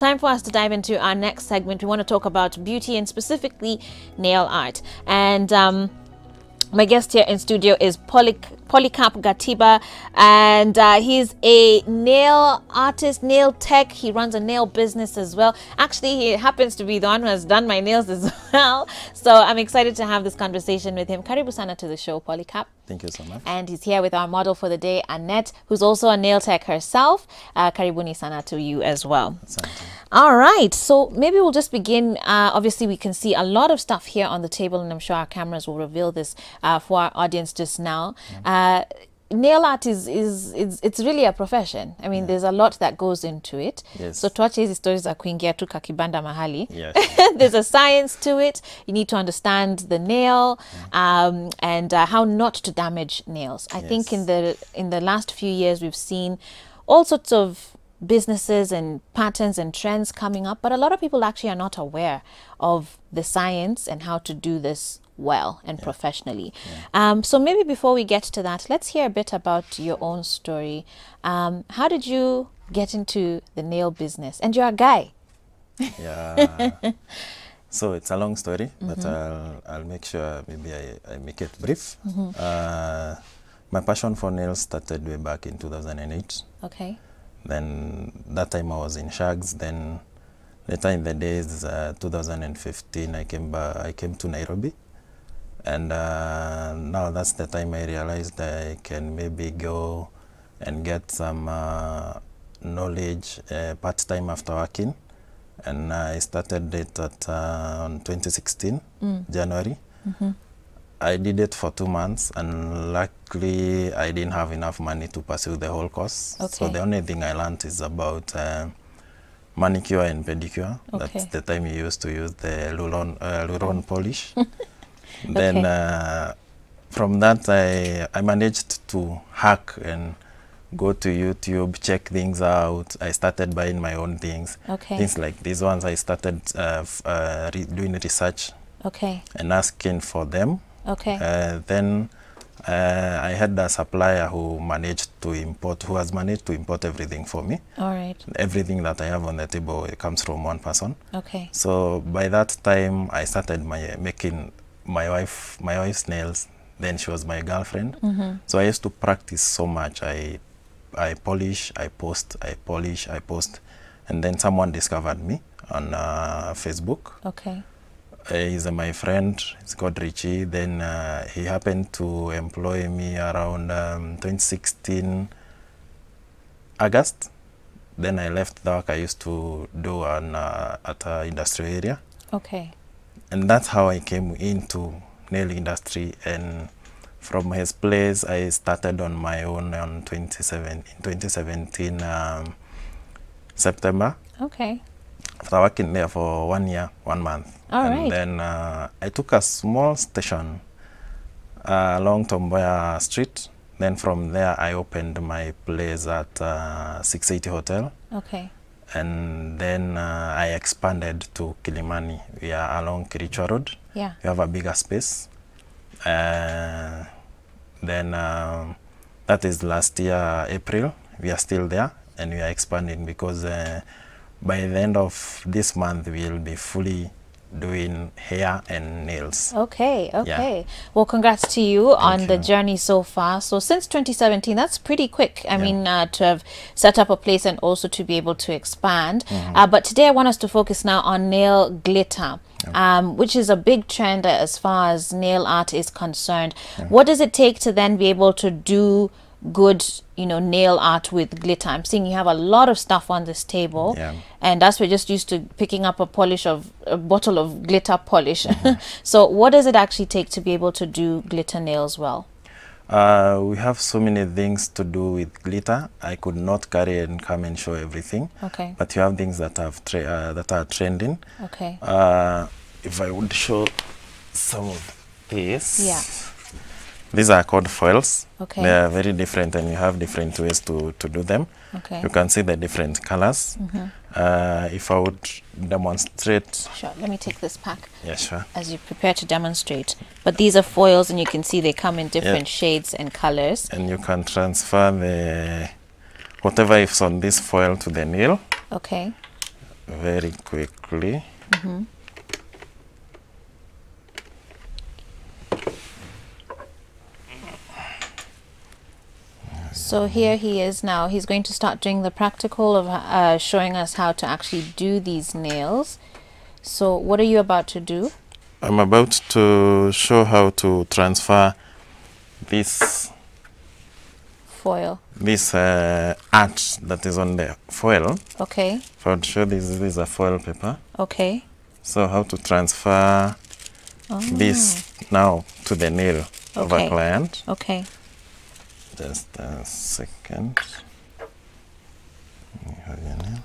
Time for us to dive into our next segment. We want to talk about beauty and specifically nail art. And um, my guest here in studio is Poly Polycarp Gatiba, and uh, he's a nail artist, nail tech. He runs a nail business as well. Actually, he happens to be the one who has done my nails as well. So I'm excited to have this conversation with him. Karibu sana to the show, Polycarp. Thank you so much. And he's here with our model for the day, Annette, who's also a nail tech herself. Uh, karibuni sana to you as well. All right, so maybe we'll just begin. Uh, obviously, we can see a lot of stuff here on the table, and I'm sure our cameras will reveal this uh, for our audience just now. Uh, nail art is, is, is it's really a profession. I mean, there's a lot that goes into it. Yes. So tuache hizi stories za kuingia tu kakibanda mahali. Yes. there's a science to it. You need to understand the nail um, and uh, how not to damage nails. I think in the in the last few years we've seen all sorts of businesses and patterns and trends coming up, but a lot of people actually are not aware of the science and how to do this well and professionally. Um, so maybe before we get to that, let's hear a bit about your own story. Um, how did you get into the nail business? And you're a guy. Yeah. so it's a long story, but I'll, I'll make sure maybe I, I make it brief. Uh, my passion for nails started way back in 2008. Okay. Then that time I was in Shags. Then later in the days, uh, 2015, I came back, I came to Nairobi. And uh, now that's the time I realized I can maybe go and get some uh, knowledge uh, part time after working. And I started it at uh, on 2016, January. mm -hmm. I did it for two months, and luckily I didn't have enough money to pursue the whole course. Okay. So the only thing I learned is about uh, manicure and pedicure. Okay. That's the time you used to use the Luron, uh, Luron polish. then Okay. uh, from that, I, I managed to hack and go to YouTube, check things out. I started buying my own things. Okay. Things like these ones, I started uh, f- uh, re- doing research Okay. and asking for them. Okay. Uh, then uh, I had a supplier who managed to import, who has managed to import everything for me. All right. Everything that I have on the table it comes from one person. Okay. So by that time, I started my making my wife my wife's nails. Then she was my girlfriend. So I used to practice so much. I I polish, I post, I polish, I post, and then someone discovered me on uh, Facebook. Okay. Uh, he's uh, my friend. He's called Richie. Then uh, he happened to employ me around um, 2016 August. Then I left the work I used to do on, uh, at a industrial area, Okay. And that's how I came into nail industry. And from his place, I started on my own on 27 in 2017 um, September Okay. after working there for one year, one month. All and right. then uh, I took a small station uh, along Tomboya Street. Then from there, I opened my place at uh, 680 Hotel. Okay. And then uh, I expanded to Kilimani. We are along Kirichwa Road. Yeah. We have a bigger space. Uh, then um, that is last year, April. We are still there and we are expanding because uh, by the end of this month, we will be fully doing hair and nails. Okay, okay. Well, congrats to you on the journey so far. So since 2017, that's pretty quick. I mean, uh, to have set up a place and also to be able to expand. Uh, but today I want us to focus now on nail glitter. Um, which is a big trend as far as nail art is concerned. What does it take to then be able to do good, you know, nail art with glitter? I'm seeing you have a lot of stuff on this table Yeah. and as we're just used to picking up a polish of a bottle of glitter polish so what does it actually take to be able to do glitter nails well Uh, we have so many things to do with glitter. I could not carry and come and show everything. okay But you have things that have uh, that are trending. okay Uh, if I would show some of these. Yeah. These are called foils. Okay. They are very different and you have different ways to, to do them. okay You can see the different colors. Uh, if I would demonstrate, sure let me take this pack yeah, sure. as you prepare to demonstrate but these are foils and you can see they come in different shades and colors And you can transfer the whatever is on this foil to the nail. okay very quickly. So here he is now. He's going to start doing the practical of uh, showing us how to actually do these nails. So what are you about to do? I'm about to show how to transfer this Foil. this uh, art that is on the foil. Okay. If I would show this, this is a foil paper. Okay. So how to transfer this now to the nail of a client. Okay. Just a second. You have your nail.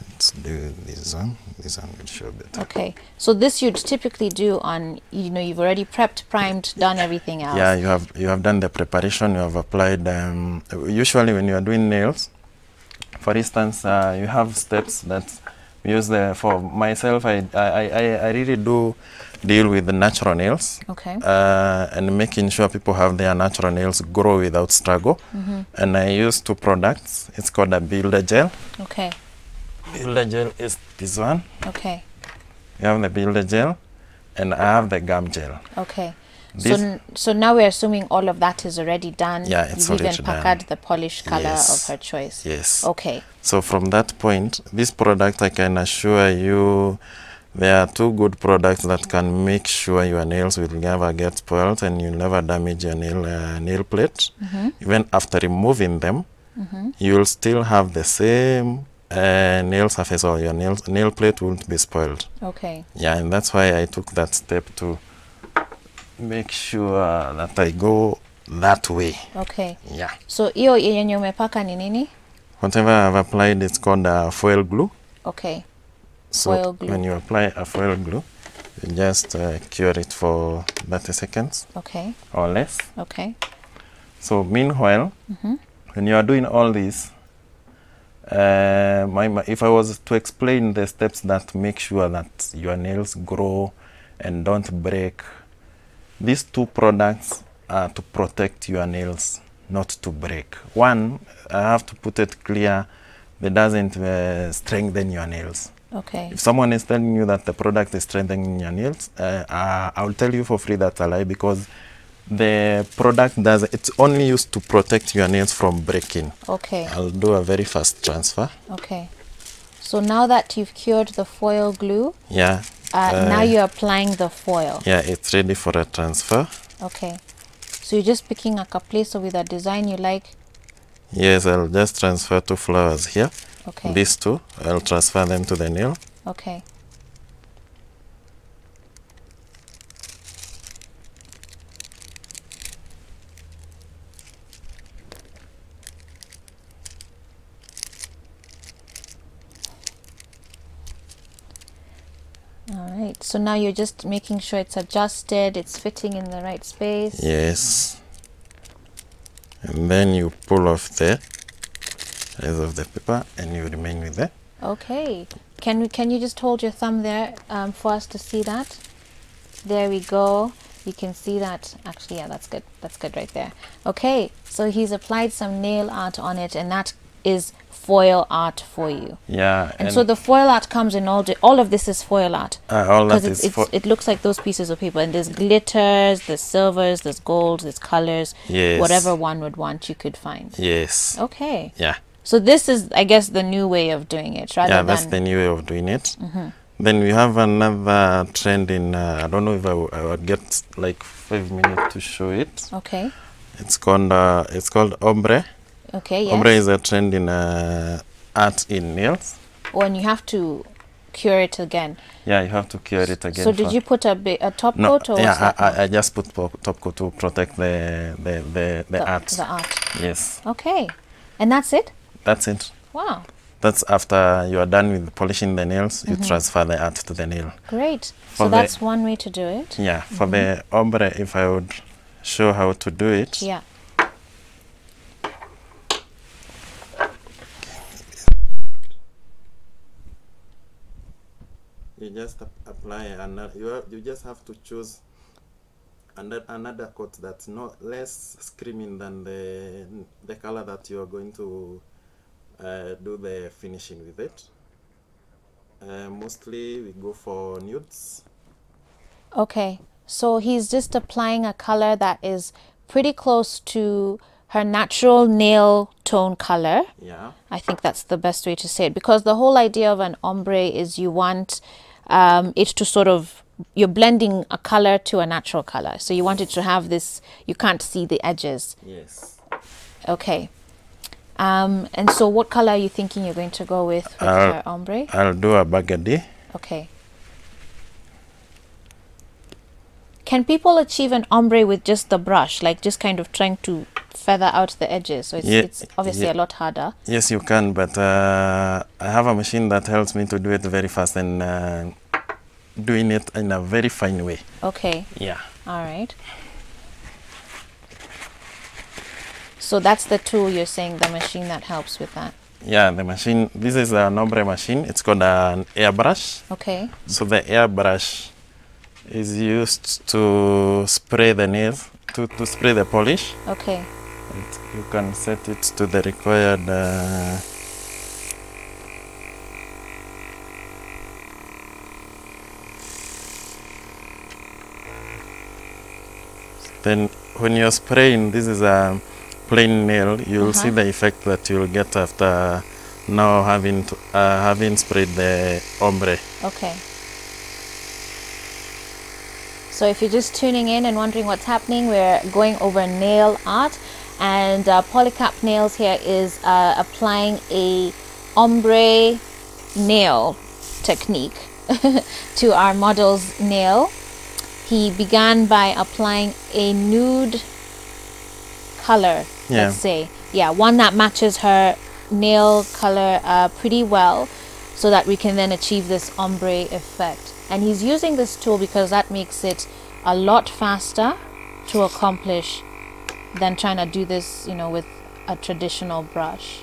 Let's do this one. This one will show better. Okay. So this you'd typically do on you know you've already prepped, primed, done everything else. Yeah, you have you have done the preparation. You have applied. Um, usually, when you are doing nails, for instance, uh, you have steps that use the. For myself, I I, I, I really do deal with the natural nails. Okay. uh, and making sure people have their natural nails grow without struggle. And I use two products. It's called a builder gel. Okay. Builder gel is this one. Okay. You have the builder gel, and I have the gum gel. Okay. This- so n- so now we're assuming all of that is already done. Yeah, it's You've even already done. the polish color Yes. of her choice. Yes. Okay. So from that point, this product, I can assure you, there are two good products that can make sure your nails will never get spoiled and you'll never damage your nail uh, nail plate. Even after removing them, you will still have the same uh, nail surface or your nail nail plate won't be spoiled. Okay. Yeah, and that's why I took that step to make sure that I go that way. Okay. Yeah. So hiyo yenye umepaka ni nini? Whatever I've applied, it's called a foil glue. Okay. So Foil glue. when you apply a foil glue, you just uh, cure it for 30 seconds Okay. or less. Okay. So meanwhile, mm -hmm. when you are doing all this, uh, my, my, if I was to explain the steps that make sure that your nails grow and don't break, these two products are to protect your nails, not to break. One, I have to put it clear, that doesn't uh, strengthen your nails. Okay. If someone is telling you that the product is strengthening your nails, uh, uh, I tell you for free that's a lie because the product does it's only used to protect your nails from breaking. Okay. I'll do a very fast transfer. Okay. So now that you've cured the foil glue, Yeah. uh, now Uh, you're applying the foil. Yeah, it's ready for a transfer. Okay. So you're just picking like a place with a design you like. Yes, I'll just transfer two flowers here. Okay. These two, I'll transfer them to the nail. Okay. All right. So now you're just making sure it's adjusted, it's fitting in the right space. Yes. And then you pull off the rest of the paper and you remain with it. Okay. Can we? Can you just hold your thumb there um, for us to see that? There we go. You can see that. Actually, yeah, that's good. That's good right there. Okay. So he's applied some nail art on it, and that is foil art for you. Yeah. And, so the foil art comes in all. All of this is foil art. uh, all that Because it's, is it's, it looks like those pieces of paper, and there's glitters, there's silvers, there's golds, there's colors. Yes. Whatever one would want, you could find. yes. Okay. Yeah. So this is, I guess, the new way of doing it, rather yeah, that's the new way of doing it. Then we have another trend in, uh, I don't know if I, w- I would get like five minutes to show it. okay. It's called, uh, it's called ombre. Okay, yes. Ombre is a trend in uh, art in nails. When you have to cure it again. Yeah, you have to cure it again. so did you put a a top No, coat or yeah, I. I, just put top coat to protect the the the, the, the, art. the art. Yes, Okay, and that's it. that's it. Wow, That's after you are done with polishing the nails, Mm-hmm. you transfer the art to the nail. great. For So that's one way to do it. Yeah, for mm -hmm. the ombre, if I would show how to do it. Yeah. You just apply and You, have, you just have to choose another another coat that's not less screaming than the the color that you are going to uh, do the finishing with it. Uh, mostly we go for nudes. Okay, so he's just applying a color that is pretty close to her natural nail tone color. Yeah. I think that's the best way to say it because the whole idea of an ombre is you want um, it to sort of you're blending a color to a natural color. So you want it to have this, you can't see the edges. Yes. Okay. Um, and so what color are you thinking you're going to go with with your ombre? I'll do a burgundy. Okay. Can people achieve an ombre with just the brush, like just kind of trying to feather out the edges? So it's, Ye- it's obviously ye- a lot harder. Yes, you can, but uh, I have a machine that helps me to do it very fast and uh, doing it in a very fine way. Okay. Yeah. All right. So that's the tool you're saying, the machine that helps with that. Yeah, the machine, this is a ombre machine. It's called an airbrush. Okay. So the airbrush is used to spray the nails, to, to spray the polish. Okay. It, you can set it to the required. Uh, then when you're spraying, this is a plain nail. You'll see Uh-huh. the effect that you'll get after now having to, uh, having sprayed the ombre. Okay. So if you're just tuning in and wondering what's happening, we're going over nail art, and uh, Polycarp Nails here is uh, applying a ombre nail technique to our model's nail. He began by applying a nude color, Yeah. let's say. Yeah, one that matches her nail color uh, pretty well so that we can then achieve this ombre effect. And he's using this tool because that makes it a lot faster to accomplish than trying to do this, you know, with a traditional brush.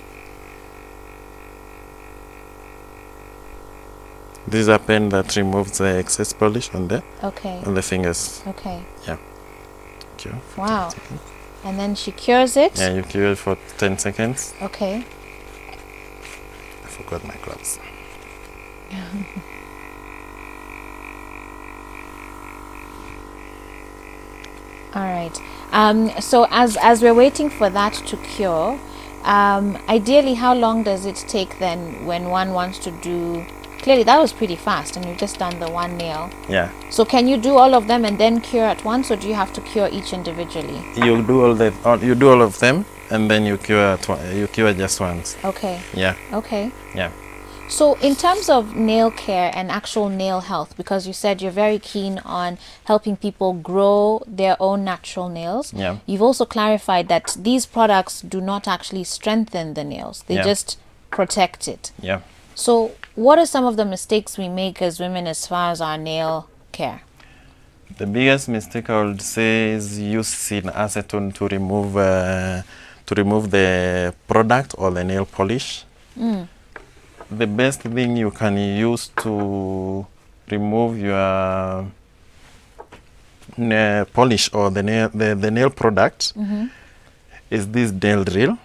This is a pen that removes the excess polish on the Okay. on the fingers. Okay. Yeah. Cure. Wow. And then she cures it. Yeah, you cure it for 10 seconds. Okay. I forgot my gloves. All right. Um, so as as we're waiting for that to cure, um, ideally, how long does it take then when one wants to do? Clearly, that was pretty fast, and you've just done the one nail. Yeah, So can you do all of them and then cure at once, or do you have to cure each individually? you do all the all, you do all of them, and then you cure you cure just once. Okay. Yeah, Okay. yeah, So, in terms of nail care and actual nail health, because you said you're very keen on helping people grow their own natural nails, yeah. you've also clarified that these products do not actually strengthen the nails, they Yeah. just protect it. Yeah. So, what are some of the mistakes we make as women as far as our nail care? The biggest mistake I would say is using acetone to remove uh, to remove the product or the nail polish. Mm. The best thing you can use to remove your nail polish or the nail the, the nail product Mm-hmm. is this nail drill.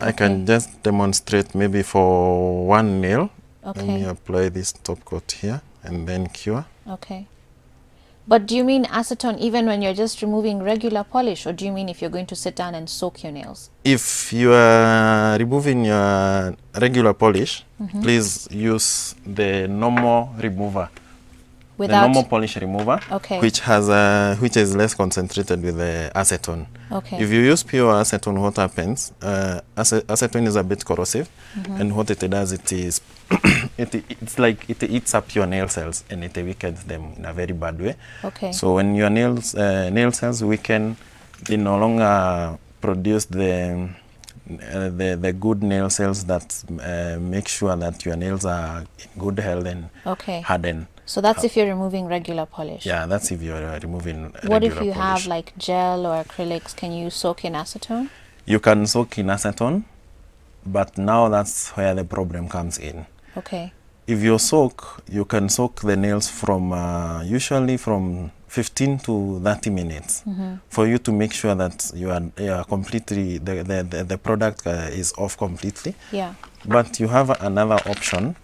Okay. I can just demonstrate maybe for one nail. Okay. Let me apply this top coat here and then cure. Okay. But do you mean acetone even when you're just removing regular polish, or do you mean if you're going to sit down and soak your nails? If you are removing your regular polish, Mm-hmm. please use the normal remover, the Without. normal polish remover, Okay. which has a, which is less concentrated with the acetone. okay. If you use pure acetone, what happens? Uh, ace- acetone is a bit corrosive, Mm-hmm. and what it does, it is, it, it's like it eats up your nail cells and it weakens them in a very bad way. okay. So when your nails uh, nail cells weaken, they no longer produce the uh, the the good nail cells that uh, make sure that your nails are in good health and okay. harden. So that's if you're removing regular polish. Yeah, that's if you're uh, removing. What if you have like gel or acrylics? Can you soak in acetone? You can soak in acetone, but now that's where the problem comes in. Okay. If you soak, you can soak the nails from uh, usually from 15 to 30 minutes Mm-hmm. for you to make sure that you are, you are completely the, the, the, the product uh, is off completely. Yeah. But you have another option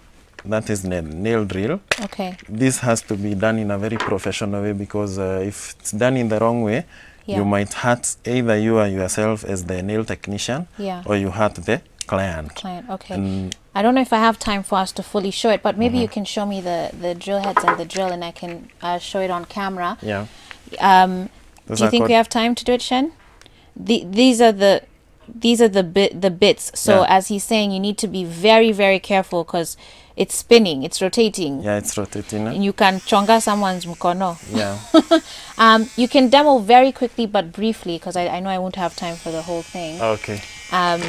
that is nail, nail drill. Okay. This has to be done in a very professional way because uh, if it's done in the wrong way, Yeah. you might hurt either you or yourself as the nail technician Yeah. or you hurt the client. Client. Okay. And I don't know if I have time for us to fully show it, but maybe Mm-hmm. you can show me the the drill heads and the drill, and I can uh, show it on camera. yeah, Um, Those do you think we have time to do it, Shen? The, these are the these are the bit the bits. So Yeah. as he's saying, you need to be very very careful because it's spinning, it's rotating, yeah, it's rotating. and you can chonga someone's mkono. Yeah, Um, you can demo very quickly but briefly because I, I know I won't have time for the whole thing. okay. Um,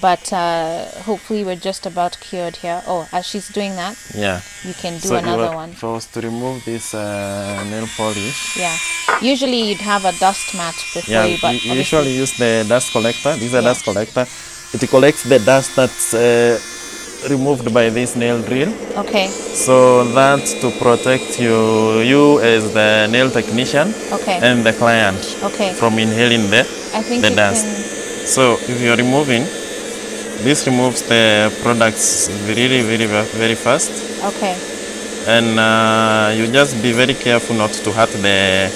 but uh, hopefully we're just about cured here. Oh, as she's doing that, Yeah. you can do so another one. I was to remove this uh, nail polish, Yeah. Usually you'd have a dust mat before yeah, you, usually use the dust collector. This is a Yeah. dust collector. It collects the dust that's uh, removed by this nail drill. okay, So that's to protect you, you as the nail technician okay, and the client okay. from inhaling the, I think the dust. can. So if you're removing, this removes the products really, very, very fast. Okay, And uh, you just be very careful not to hurt the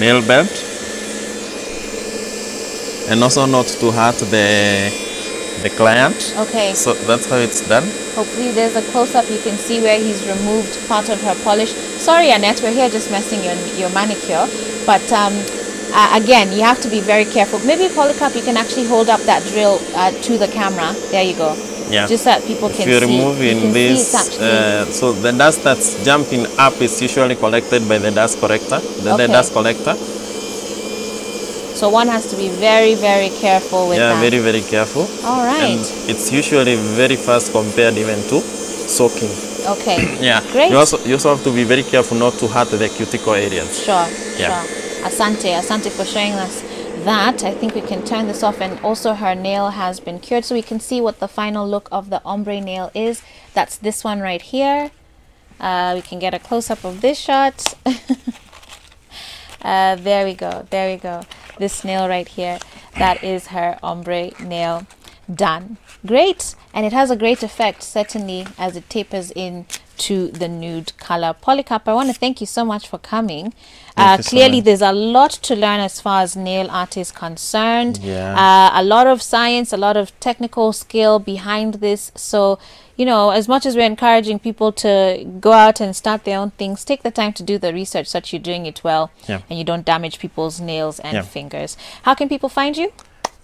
nail belt. And also not to hurt the, the client. okay. So that's how it's done. Hopefully there's a close up. You can see where he's removed part of her polish. Sorry, Annette, we're here just messing your your manicure. But um, uh, again, you have to be very careful. Maybe Polycarp, you can actually hold up that drill uh, to the camera. There you go. Yeah. Just so that people If can you're removing this, see uh, so the dust that's jumping up is usually collected by the dust collector, the, the dust collector. So one has to be very, very careful with yeah, that. very very careful. All right. And it's usually very fast compared even to soaking. okay. Yeah. Great. You also you also have to be very careful not to hurt the cuticle areas. Sure, Yeah. sure. Asante, Asante for showing us that. I think we can turn this off and also her nail has been cured so we can see what the final look of the ombre nail is. That's this one right here. Uh, we can get a close-up of this shot. uh, there we go, there we go. This nail right here, that is her ombre nail done. Great, and it has a great effect certainly as it tapers in to the nude color. Polycarp, I want to thank you so much for coming. Uh, you so clearly, there's a lot to learn as far as nail art is concerned. Yeah. Uh, a lot of science, a lot of technical skill behind this. So, you know, as much as we're encouraging people to go out and start their own things, take the time to do the research so that you're doing it well Yeah. and you don't damage people's nails and Yeah. fingers. How can people find you?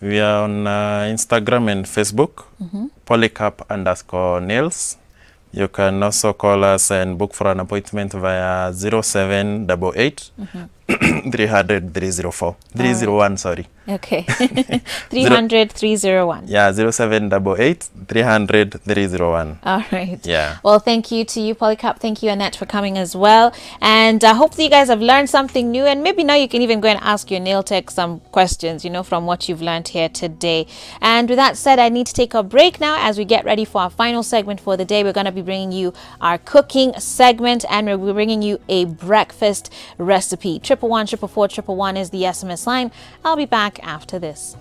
We are on uh, Instagram and Facebook, Mm-hmm. polycarp underscore nails. You can also call us and book for an appointment via 0788 Mm-hmm. 300 304 301 sorry Okay. 300 301. yeah 0788 300 301 All right. yeah Well, thank you to you, Polycarp. Thank you, Annette, for coming as well. And uh, hopefully, you guys have learned something new. And maybe now you can even go and ask your nail tech some questions, you know, from what you've learned here today. And with that said, I need to take a break now as we get ready for our final segment for the day. We're going to be bringing you our cooking segment and we'll be bringing you a breakfast recipe. Triple one, triple four, triple one is the SMS line. I'll be back after this.